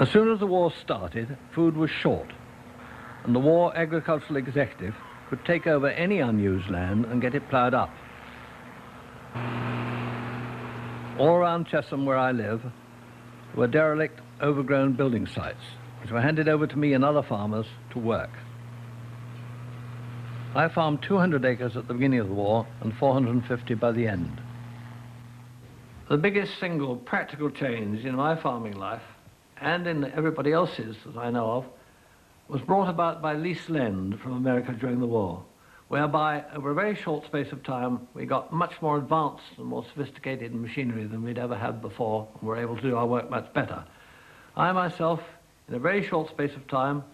As soon as the war started, food was short, and the War Agricultural Executive could take over any unused land and get it ploughed up. All around Chesham, where I live, were derelict, overgrown building sites, which were handed over to me and other farmers to work. I farmed 200 acres at the beginning of the war and 450 by the end. The biggest single practical change in my farming life and in everybody else's that I know of was brought about by lease lend from America during the war, whereby over a very short space of time we got much more advanced and more sophisticated machinery than we'd ever had before and were able to do our work much better. I myself, in a very short space of time,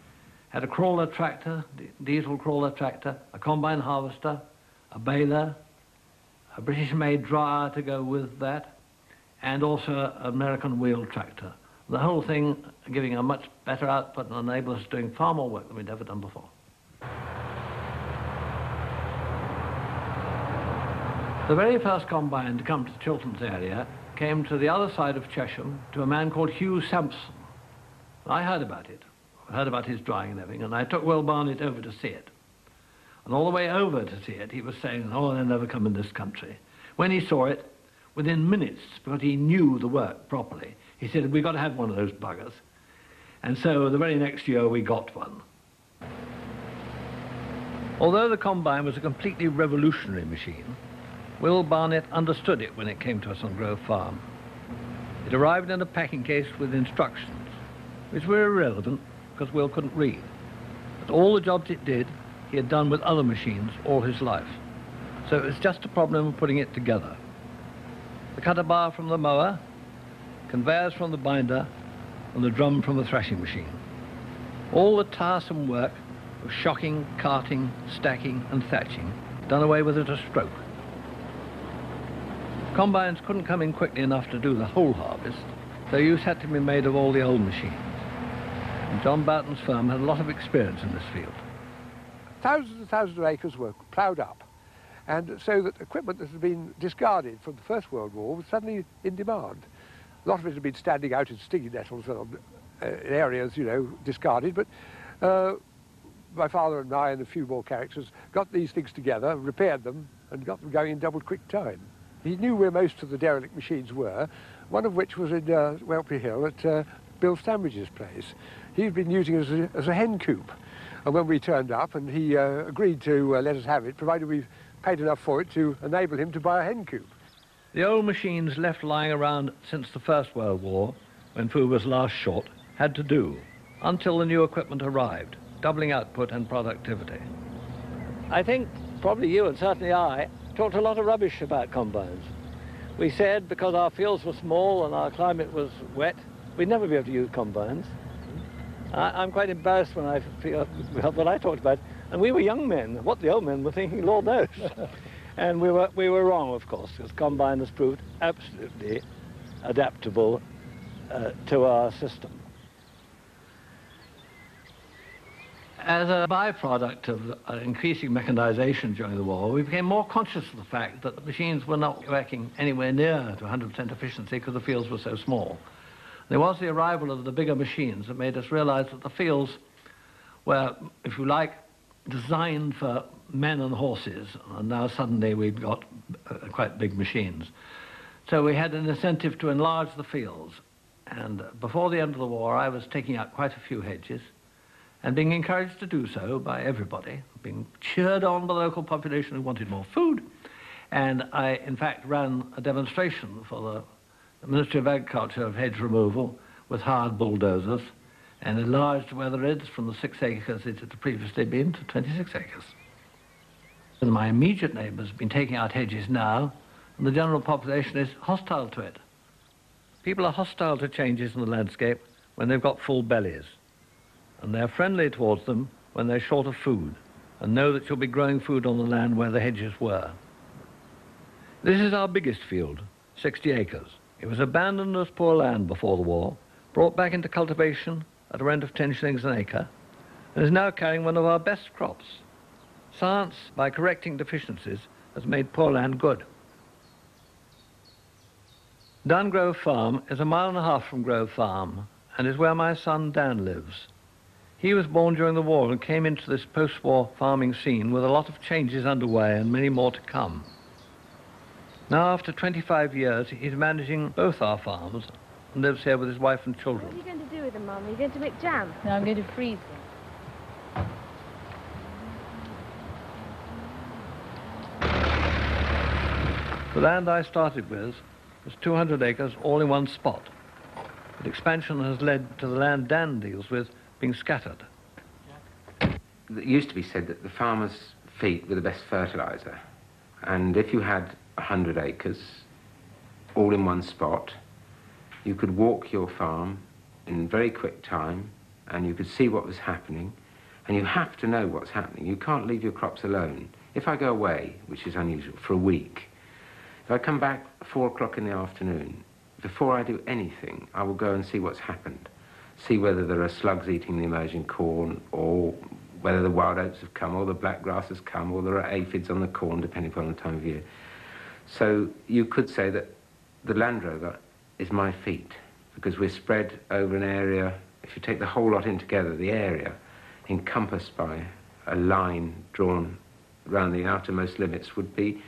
had a crawler tractor, diesel crawler tractor, a combine harvester, a baler, a British-made dryer to go with that, and also an American wheel tractor. The whole thing giving a much better output and enabling us doing far more work than we'd ever done before. The very first combine to come to the Chilterns area came to the other side of Chesham to a man called Hugh Sampson. I heard about it. I heard about his drying and everything, and I took Will Barnett over to see it. And all the way over to see it, he was saying, oh, they'll never come in this country. When he saw it, within minutes, because he knew the work properly, he said, we've got to have one of those buggers. And so the very next year we got one. Although the combine was a completely revolutionary machine, Will Barnett understood it when it came to us on Grove Farm. It arrived in a packing case with instructions, which were irrelevant because Will couldn't read. But all the jobs it did, he had done with other machines all his life. So it was just a problem of putting it together. The cutter bar from the mower conveyors from the binder, and the drum from the thrashing machine. All the tiresome work of shocking, carting, stacking, and thatching done away with at a stroke. Combines couldn't come in quickly enough to do the whole harvest, so use had to be made of all the old machines. And John Boughton's firm had a lot of experience in this field. Thousands and thousands of acres were ploughed up, and so that equipment that had been discarded from the First World War was suddenly in demand. A lot of it had been standing out in stinging nettles on uh, areas, you know, discarded, but uh, my father and I and a few more characters got these things together, repaired them, and got them going in double quick time. He knew where most of the derelict machines were, one of which was in uh, Hill at uh, Bill Stambridge's place. He'd been using it as a, as a hen coop. And when we turned up, and he uh, agreed to uh, let us have it, provided we paid enough for it to enable him to buy a hen coop. The old machines left lying around since the First World War, when food was last short, had to do, until the new equipment arrived, doubling output and productivity. I think probably you and certainly I talked a lot of rubbish about combines. We said because our fields were small and our climate was wet, we'd never be able to use combines. I, am quite embarrassed when I feel what I talked about. And we were young men. What the old men were thinking, Lord knows. And we were, we were wrong, of course, because Combine has proved absolutely adaptable uh, to our system. As a byproduct of uh, increasing mechanization during the war, we became more conscious of the fact that the machines were not working anywhere near to 100% efficiency because the fields were so small. There was the arrival of the bigger machines that made us realize that the fields were, if you like, designed for men and horses, and now suddenly we've got uh, quite big machines. So we had an incentive to enlarge the fields. And before the end of the war, I was taking out quite a few hedges and being encouraged to do so by everybody, being cheered on by the local population who wanted more food. And I, in fact, ran a demonstration for the Ministry of Agriculture of hedge removal with hired bulldozers and enlarged weathereds from the six acres it had previously been to 26 acres. And my immediate neighbours have been taking out hedges now, and the general population is hostile to it. People are hostile to changes in the landscape when they've got full bellies, and they're friendly towards them when they're short of food, and know that you'll be growing food on the land where the hedges were. This is our biggest field, 60 acres. It was abandoned as poor land before the war, brought back into cultivation at a rent of 10 shillings an acre, and is now carrying one of our best crops. Science, by correcting deficiencies, has made poor land good. Dungrove Farm is a mile and a half from Grove Farm, and is where my son Dan lives. He was born during the war and came into this post-war farming scene with a lot of changes underway and many more to come. Now, after 25 years, he's managing both our farms and lives here with his wife and children. What are you going to do with them, Mum? Are you going to make jam? No, I'm going to freeze them. The land I started with was 200 acres all in one spot. But expansion has led to the land Dan deals with being scattered. It used to be said that the farmer's feet were the best fertilizer. And if you had 100 acres all in one spot, you could walk your farm in very quick time and you could see what was happening. And you have to know what's happening. You can't leave your crops alone. If I go away, which is unusual, for a week, if I come back four o'clock in the afternoon, before I do anything, I will go and see what's happened. See whether there are slugs eating the emerging corn, or whether the wild oats have come, or the black grass has come, or there are aphids on the corn, depending upon the time of year. So you could say that the Land Rover is my feet, because we're spread over an area, if you take the whole lot in together, the area encompassed by a line drawn around the outermost limits would be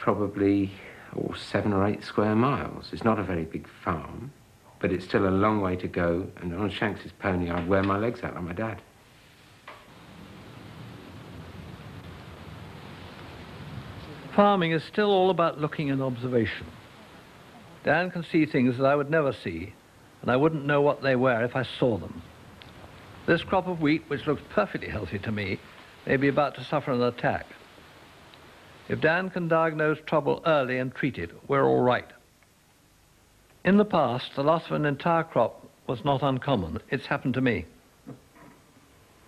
probably oh, seven or eight square miles. It's not a very big farm, but it's still a long way to go. And on Shanks's pony, I'd wear my legs out like my dad. Farming is still all about looking and observation. Dan can see things that I would never see, and I wouldn't know what they were if I saw them. This crop of wheat, which looks perfectly healthy to me, may be about to suffer an attack. If Dan can diagnose trouble early and treat it, we're all right. In the past, the loss of an entire crop was not uncommon. It's happened to me.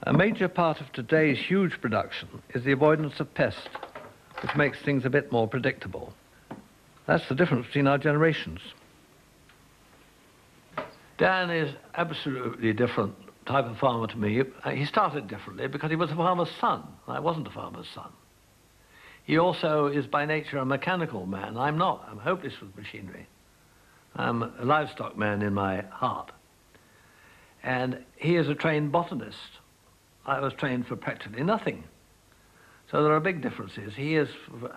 A major part of today's huge production is the avoidance of pest, which makes things a bit more predictable. That's the difference between our generations. Dan is absolutely a different type of farmer to me. He started differently because he was a farmer's son. I wasn't a farmer's son. He also is by nature a mechanical man. I'm not. I'm hopeless with machinery. I'm a livestock man in my heart. And he is a trained botanist. I was trained for practically nothing. So there are big differences. He is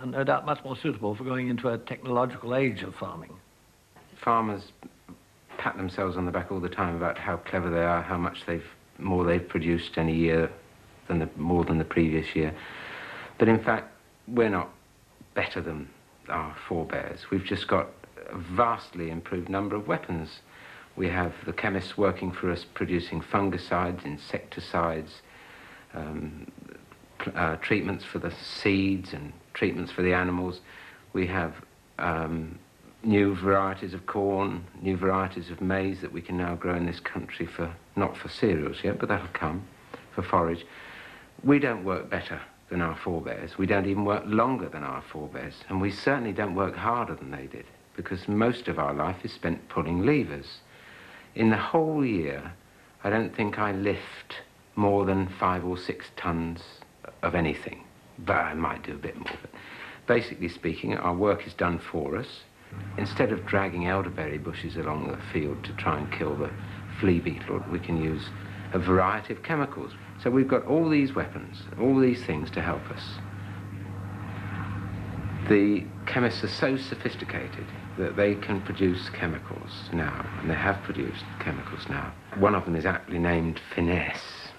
no doubt much more suitable for going into a technological age of farming. Farmers pat themselves on the back all the time about how clever they are, how much they've more they've produced any year than the, more than the previous year. But in fact, we're not better than our forebears. We've just got a vastly improved number of weapons. We have the chemists working for us producing fungicides, insecticides, um, uh, treatments for the seeds and treatments for the animals. We have um, new varieties of corn, new varieties of maize that we can now grow in this country for, not for cereals yet, but that'll come, for forage. We don't work better than our forebears. We don't even work longer than our forebears. And we certainly don't work harder than they did, because most of our life is spent pulling levers. In the whole year, I don't think I lift more than five or six tons of anything. But I might do a bit more. But basically speaking, our work is done for us. Instead of dragging elderberry bushes along the field to try and kill the flea beetle, we can use a variety of chemicals. So we've got all these weapons, all these things to help us. The chemists are so sophisticated that they can produce chemicals now, and they have produced chemicals now. One of them is aptly named finesse.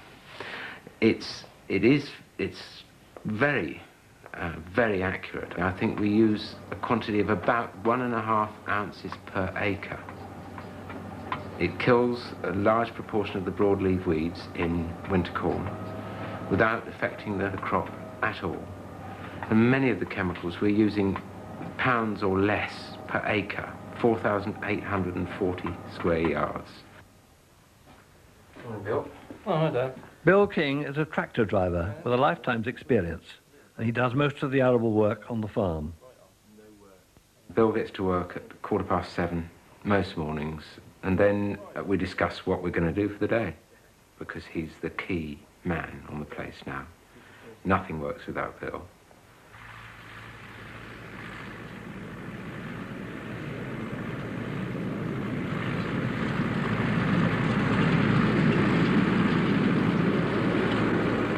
It's, it is, it's very, uh, very accurate. I think we use a quantity of about one and a half ounces per acre. It kills a large proportion of the broadleaf weeds in winter corn without affecting the crop at all. And many of the chemicals we're using pounds or less per acre, 4,840 square yards. Bill? Oh, Bill King is a tractor driver with a lifetime's experience, and he does most of the arable work on the farm. Bill gets to work at quarter past seven most mornings, and then we discuss what we're going to do for the day, because he's the key man on the place now. Nothing works without Bill.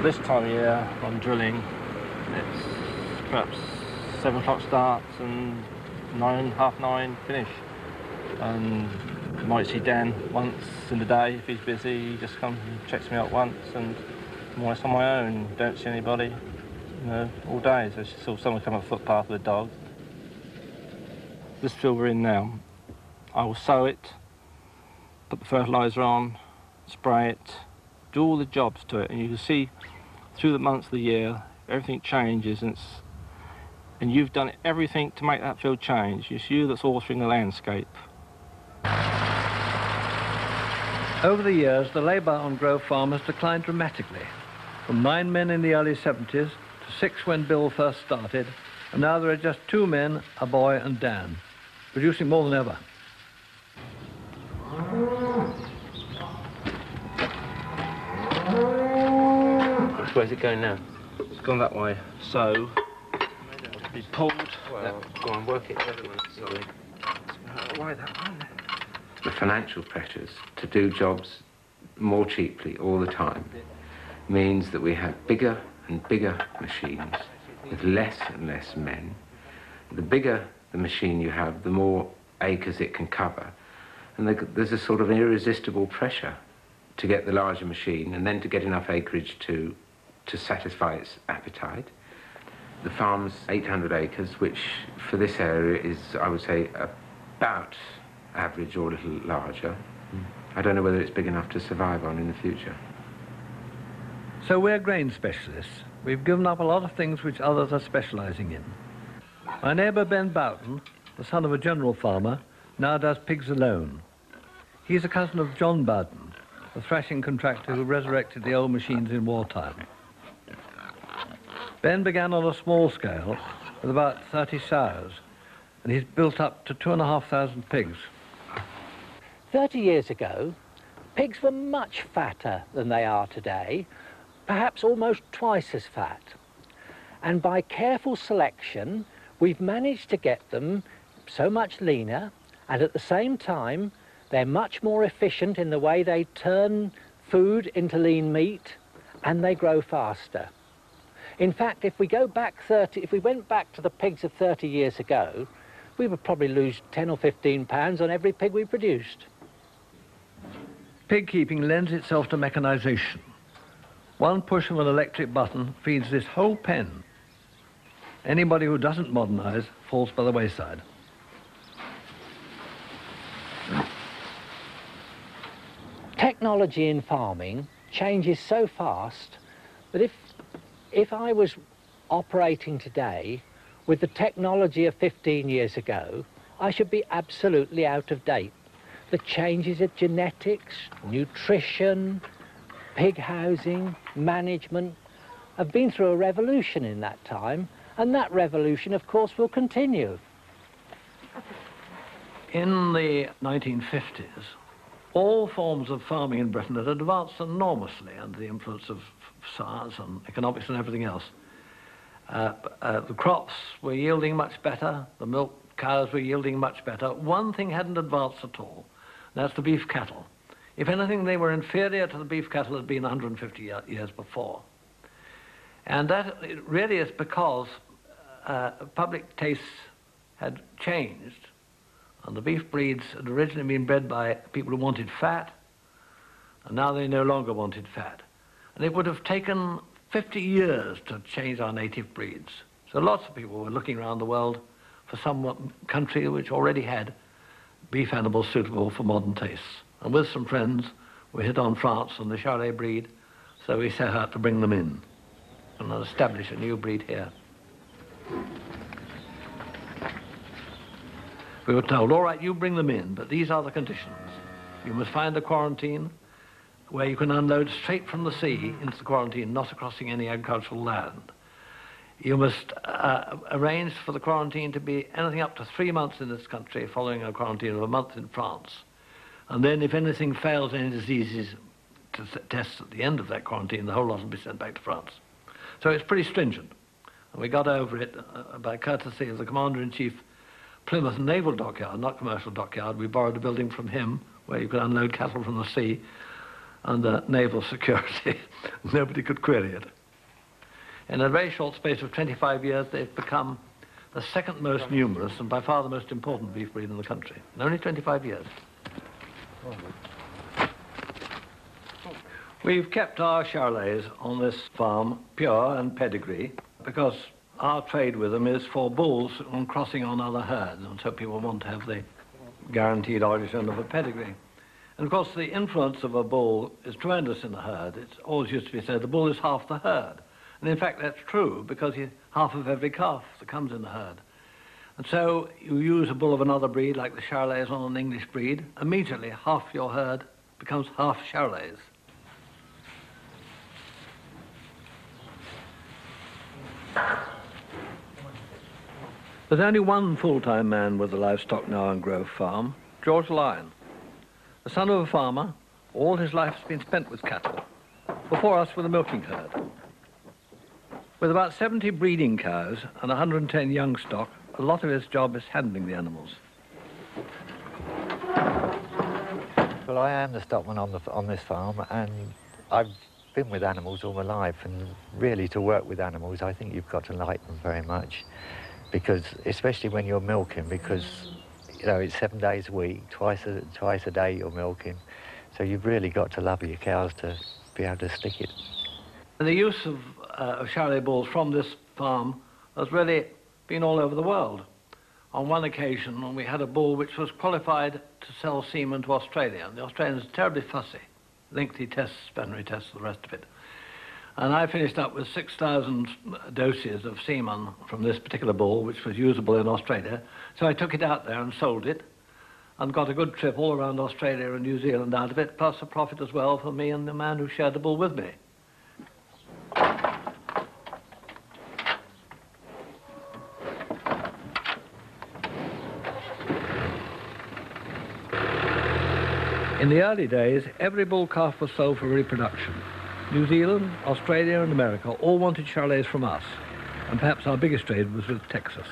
This time of year, on drilling, it's perhaps seven o'clock starts and nine, half nine finish. And I might see Dan once in the day if he's busy. He just comes and checks me out once, and I'm always on my own. Don't see anybody, you know, all day. So I saw someone come up the footpath with a dog. This field we're in now, I will sow it, put the fertiliser on, spray it, do all the jobs to it, and you can see through the months of the year everything changes, and it's and you've done everything to make that field change. It's you that's altering the landscape. Over the years, the labour on Grove Farm has declined dramatically, from nine men in the early 70s to six when Bill first started, and now there are just two men, a boy and Dan, producing more than ever. Which way is it going now? It's gone that way. So, be pulled. Well, go on, work it. Sorry. Why that one? The financial pressures to do jobs more cheaply all the time means that we have bigger and bigger machines with less and less men. The bigger the machine you have, the more acres it can cover. And there's a sort of irresistible pressure to get the larger machine and then to get enough acreage to, to satisfy its appetite. The farm's 800 acres, which for this area is, I would say, about average or a little larger. Hmm. I don't know whether it's big enough to survive on in the future. So we're grain specialists. We've given up a lot of things which others are specialising in. My neighbour Ben Boughton, the son of a general farmer, now does pigs alone. He's a cousin of John Bowden, the thrashing contractor who resurrected the old machines in wartime. Ben began on a small scale with about 30 sows, and he's built up to 2,500 pigs. 30 years ago, pigs were much fatter than they are today, perhaps almost twice as fat. And by careful selection, we've managed to get them so much leaner, and at the same time, they're much more efficient in the way they turn food into lean meat, and they grow faster. In fact, if we go back 30, if we went back to the pigs of 30 years ago, we would probably lose 10 or 15 pounds on every pig we produced. Pig keeping lends itself to mechanization. One push of an electric button feeds this whole pen. Anybody who doesn't modernize falls by the wayside. Technology in farming changes so fast that if, if I was operating today with the technology of 15 years ago, I should be absolutely out of date. The changes of genetics, nutrition, pig housing, management have been through a revolution in that time, and that revolution, of course, will continue. In the 1950s, all forms of farming in Britain had advanced enormously under the influence of science and economics and everything else. Uh, uh, the crops were yielding much better, the milk cows were yielding much better. One thing hadn't advanced at all, that's the beef cattle. If anything, they were inferior to the beef cattle that had been 150 years before. And that really is because uh, public tastes had changed, and the beef breeds had originally been bred by people who wanted fat, and now they no longer wanted fat. And it would have taken 50 years to change our native breeds. So lots of people were looking around the world for some country which already had beef animals suitable for modern tastes. And with some friends, we hit on France and the Charolais breed, so we set out to bring them in and establish a new breed here. We were told, all right, you bring them in, but these are the conditions. You must find a quarantine where you can unload straight from the sea into the quarantine, not crossing any agricultural land. You must uh, arrange for the quarantine to be anything up to three months in this country, following a quarantine of a month in France. And then if anything fails, any diseases to test at the end of that quarantine, the whole lot will be sent back to France. So it's pretty stringent. And we got over it uh, by courtesy of the Commander-in-Chief Plymouth Naval Dockyard, not commercial dockyard. We borrowed a building from him where you could unload cattle from the sea under naval security. Nobody could query it. In a very short space of 25 years, they've become the second most numerous and by far the most important beef breed in the country. In only 25 years. We've kept our Charolais on this farm pure and pedigree because our trade with them is for bulls on crossing on other herds, and so people want to have the guaranteed origin of a pedigree. And of course, the influence of a bull is tremendous in the herd. It's always used to be said the bull is half the herd. And in fact, that's true because half of every calf that comes in the herd. And so you use a bull of another breed, like the Charolais on an English breed, immediately half your herd becomes half Charolais. There's only one full-time man with the livestock now on Grove Farm, George Lyon. The son of a farmer, all his life has been spent with cattle. Before us with a milking herd. With about 70 breeding cows and 110 young stock, a lot of his job is handling the animals. Well, I am the stockman on, the, on this farm, and I've been with animals all my life, and really to work with animals, I think you've got to like them very much, because especially when you're milking, because you know it's seven days a week, twice a twice a day you're milking, so you've really got to love your cows to be able to stick it. And the use of, uh, of Charolais bulls from this farm has really been all over the world. On one occasion, we had a bull which was qualified to sell semen to Australia, and the Australians are terribly fussy, lengthy tests, veterinary tests, the rest of it. And I finished up with 6,000 doses of semen from this particular bull, which was usable in Australia. So I took it out there and sold it, and got a good trip all around Australia and New Zealand out of it, plus a profit as well for me and the man who shared the bull with me. In the early days, every bull calf was sold for reproduction. New Zealand, Australia and America all wanted Charolais from us, and perhaps our biggest trade was with Texas.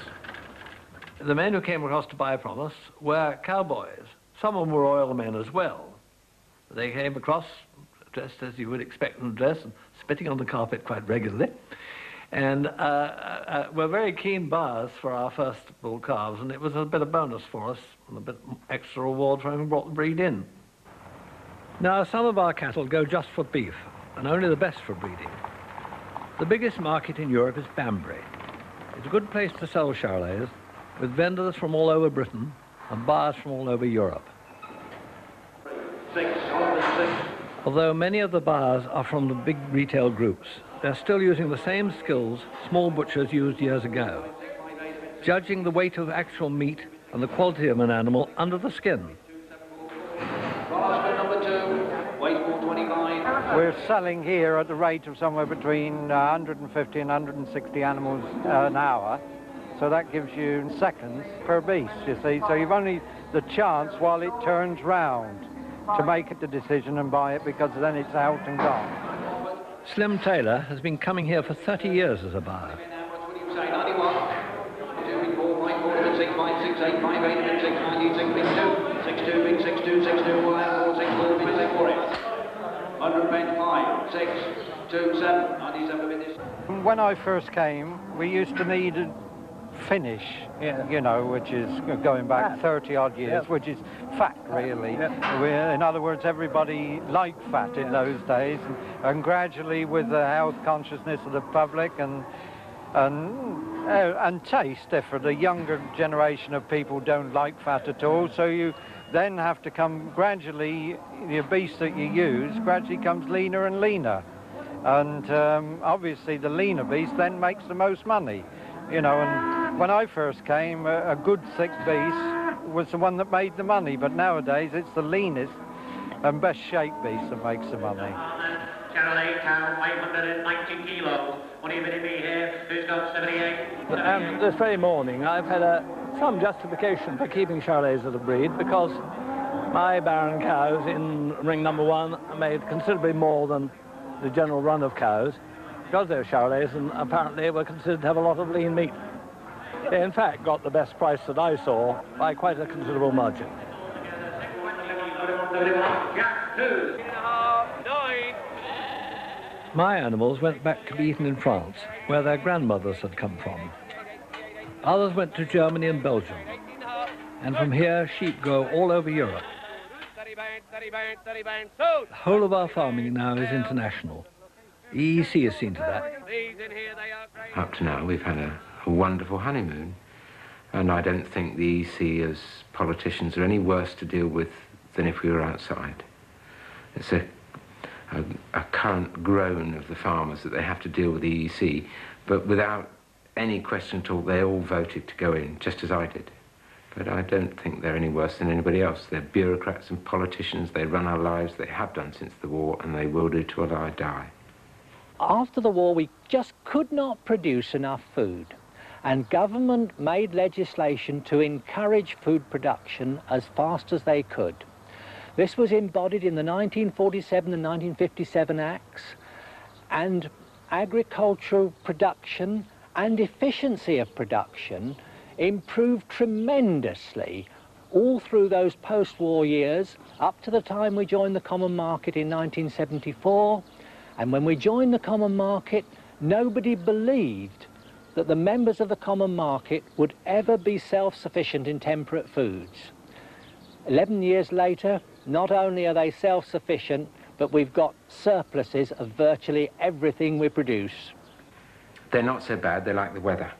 The men who came across to buy from us were cowboys. Some of them were oil men as well. They came across dressed as you would expect them to dress and spitting on the carpet quite regularly. And uh, uh, were very keen buyers for our first bull calves, and it was a bit of bonus for us and a bit extra reward for having brought the breed in. Now, some of our cattle go just for beef, and only the best for breeding. The biggest market in Europe is Banbury. It's a good place to sell Charolais, with vendors from all over Britain and buyers from all over Europe. Six, six. Although many of the buyers are from the big retail groups, they're still using the same skills small butchers used years ago, judging the weight of actual meat and the quality of an animal under the skin. number two, weight 425. We're selling here at the rate of somewhere between uh, 150 and 160 animals uh, an hour. So that gives you seconds per beast, you see. So you've only the chance while it turns round to make the decision and buy it because then it's out and gone. Slim Taylor has been coming here for 30 years as a buyer. When I first came, we used to need a finish, Yeah. you know, which is going back 30 odd years, Yeah. which is fat really. Yeah. We, in other words, everybody liked fat in those days, and, and gradually with the health consciousness of the public and and uh, and taste, if the younger generation of people don't like fat at all, so you then have to come gradually, the beast that you use gradually comes leaner and leaner. And um, obviously the leaner beast then makes the most money, you know, and when I first came, a, a good thick beast was the one that made the money, but nowadays it's the leanest and best shaped beast that makes the money. Charolais cow, 590 kilos. What do you bid me here? Who's got 78? And this very morning, I've had a, some justification for keeping Charolais as a breed because my barren cows in ring number one made considerably more than the general run of cows because they're Charolais and apparently were considered to have a lot of lean meat. They in fact got the best price that I saw by quite a considerable margin. My animals went back to be eaten in France, where their grandmothers had come from. Others went to Germany and Belgium. And from here, sheep go all over Europe. The whole of our farming now is international. EEC has seen to that. Up to now, we've had a, a wonderful honeymoon. And I don't think the EEC as politicians are any worse to deal with than if we were outside. It's a, a, a current groan of the farmers that they have to deal with the EEC, but without any question at all, they all voted to go in, just as I did. But I don't think they're any worse than anybody else. They're bureaucrats and politicians. They run our lives. They have done since the war, and they will do till I die. After the war, we just could not produce enough food. And government made legislation to encourage food production as fast as they could. This was embodied in the 1947 and 1957 Acts, and agricultural production and efficiency of production improved tremendously all through those post-war years up to the time we joined the common market in 1974 and when we joined the common market nobody believed that the members of the common market would ever be self-sufficient in temperate foods. 11 years later not only are they self-sufficient but we've got surpluses of virtually everything we produce. They're not so bad, they're like the weather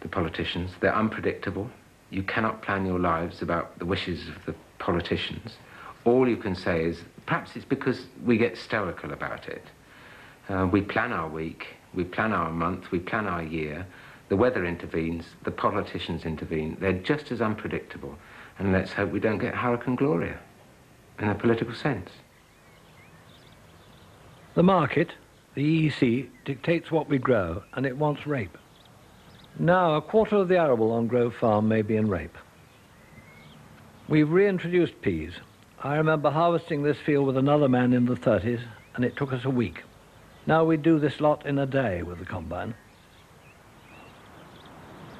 the politicians. They're unpredictable. You cannot plan your lives about the wishes of the politicians. All you can say is, perhaps it's because we get stoical about it. Uh, we plan our week, we plan our month, we plan our year. The weather intervenes, the politicians intervene. They're just as unpredictable. And let's hope we don't get Hurricane Gloria in a political sense. The market, the EEC, dictates what we grow, and it wants rape. Now, a quarter of the arable on Grove Farm may be in rape. We've reintroduced peas. I remember harvesting this field with another man in the 30s, and it took us a week. Now we do this lot in a day with the combine.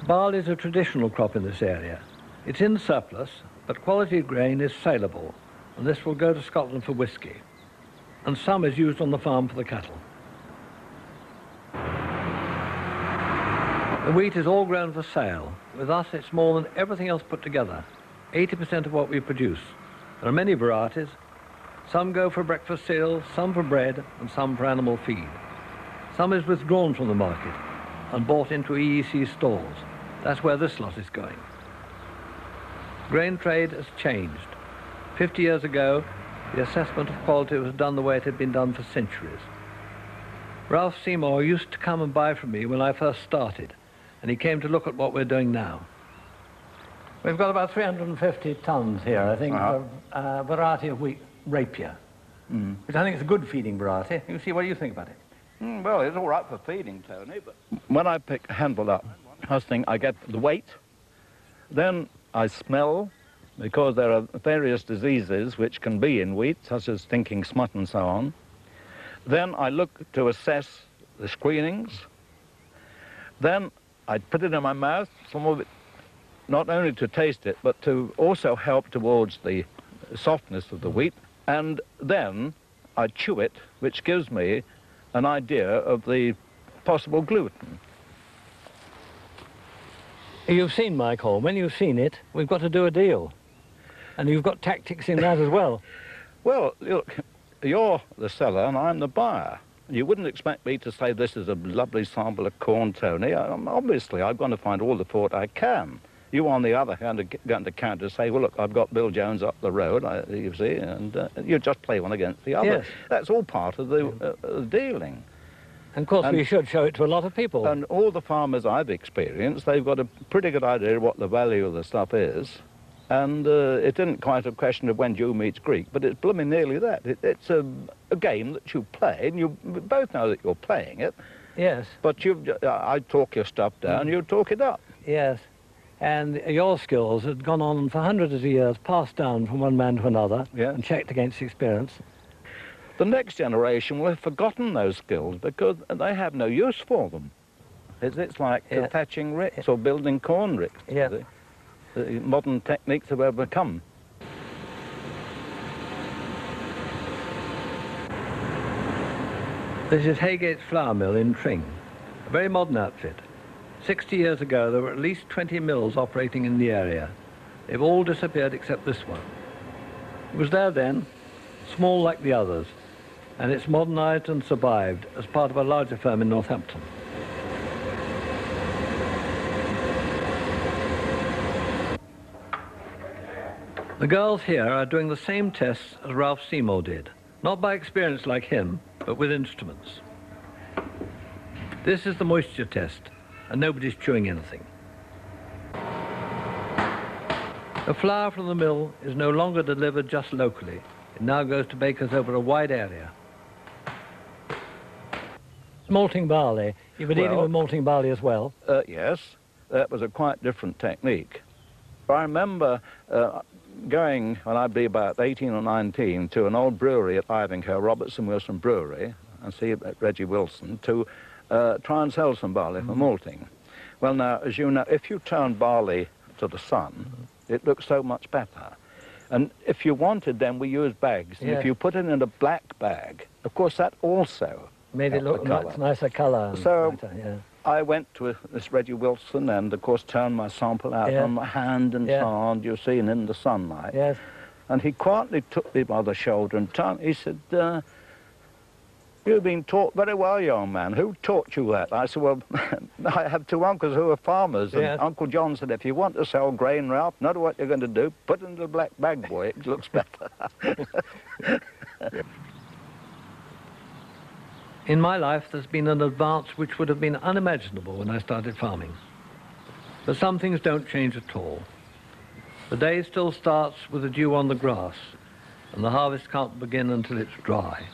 Barley is a traditional crop in this area. It's in surplus, but quality grain is saleable, and this will go to Scotland for whisky. And some is used on the farm for the cattle. The wheat is all grown for sale. With us, it's more than everything else put together. 80% of what we produce. There are many varieties. Some go for breakfast cereal, some for bread, and some for animal feed. Some is withdrawn from the market and bought into EEC stores. That's where this lot is going. Grain trade has changed. 50 years ago, the assessment of quality was done the way it had been done for centuries. Ralph Seymour used to come and buy from me when I first started and he came to look at what we're doing now. We've got about 350 tons here, I think, Uh-huh. of a variety of wheat, rapier, Mm. which I think is a good feeding variety. You see, what do you think about it? Mm, well, it's all right for feeding, Tony, but... When I pick a handful up, first thing, I get the weight. Then I smell, because there are various diseases which can be in wheat, such as stinking smut and so on. Then I look to assess the screenings. Then I put it in my mouth, some of it, not only to taste it, but to also help towards the softness of the wheat. And then I chew it, which gives me an idea of the possible gluten. You've seen Michael. When you've seen it, we've got to do a deal. And you've got tactics in that as well. Well, look, you're the seller and I'm the buyer. You wouldn't expect me to say this is a lovely sample of corn, Tony. Um, obviously, I'm going to find all the fault I can. You, on the other hand, are going to counter say, well, look, I've got Bill Jones up the road, I, you see, and uh, you just play one against the other. Yes. That's all part of the uh, uh, dealing. And of course, And- we should show it to a lot of people. And all the farmers I've experienced, they've got a pretty good idea of what the value of the stuff is. And uh, it isn't quite a question of when Jew meets Greek, but it's blooming nearly that. It, it's a, a game that you play, and you both know that you're playing it. Yes. But you, I talk your stuff down, you talk it up. Yes. And your skills had gone on for hundreds of years, passed down from one man to another, Yeah. and checked against experience. The next generation will have forgotten those skills because they have no use for them. It's, it's like uh, Yeah. thatching ricks or building corn ricks. Yeah. Modern techniques have overcome. This is Heygate's flour mill in Tring, a very modern outfit. 60 years ago, there were at least 20 mills operating in the area. They've all disappeared except this one. It was there then, small like the others, and it's modernized and survived as part of a larger firm in Northampton. The girls here are doing the same tests as Ralph Seymour did, not by experience like him, but with instruments. This is the moisture test, and nobody's chewing anything. The flour from the mill is no longer delivered just locally. It now goes to bakers over a wide area. Malting barley. You were dealing Well- with malting barley as well. Uh, yes, that was a quite different technique. I remember uh, going, when I'd be about 18 or 19, to an old brewery at Ivinghoe, Robertson Wilson Brewery, and see Reggie Wilson, to uh, try and sell some barley for malting. Well, now, as you know, if you turn barley to the sun, it looks so much better. And if you wanted, then we used bags. And if you put it in a black bag, of course, that also Made it look much nicer colour. So- brighter, yeah. I went to this Reggie Wilson and, of course, turned my sample out Yeah. on my hand and Yeah. so on, you see, and in the sunlight. Yes. And he quietly took me by the shoulder and turned, he said, uh, you've been taught very well, young man. Who taught you that? I said, well, I have two uncles who are farmers. And Yes. Uncle John said, if you want to sell grain, Ralph, know what you're going to do? Put it in the black bag, boy. It looks better. In my life, there's been an advance which would have been unimaginable when I started farming. But some things don't change at all. The day still starts with the dew on the grass, and the harvest can't begin until it's dry.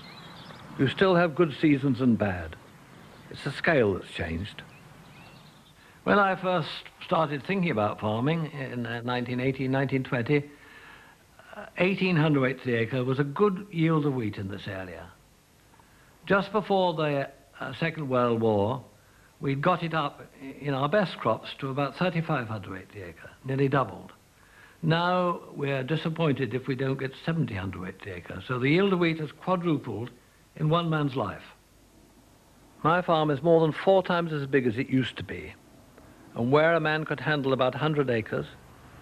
You still have good seasons and bad. It's the scale that's changed. When I first started thinking about farming in uh, 1918, 1920, uh, 18 hundredweight to the acre was a good yield of wheat in this area. Just before the uh, Second World War, we'd got it up in our best crops to about 3,500 hundredweight the acre, nearly doubled. Now we're disappointed if we don't get 70 hundredweight the acre, so the yield of wheat has quadrupled in one man's life. My farm is more than four times as big as it used to be, and where a man could handle about 100 acres,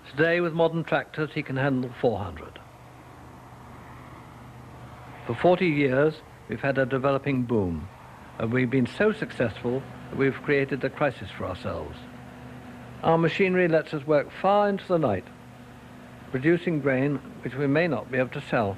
today with modern tractors he can handle 400. For 40 years, we've had a developing boom, and we've been so successful that we've created a crisis for ourselves. Our machinery lets us work far into the night, producing grain which we may not be able to sell.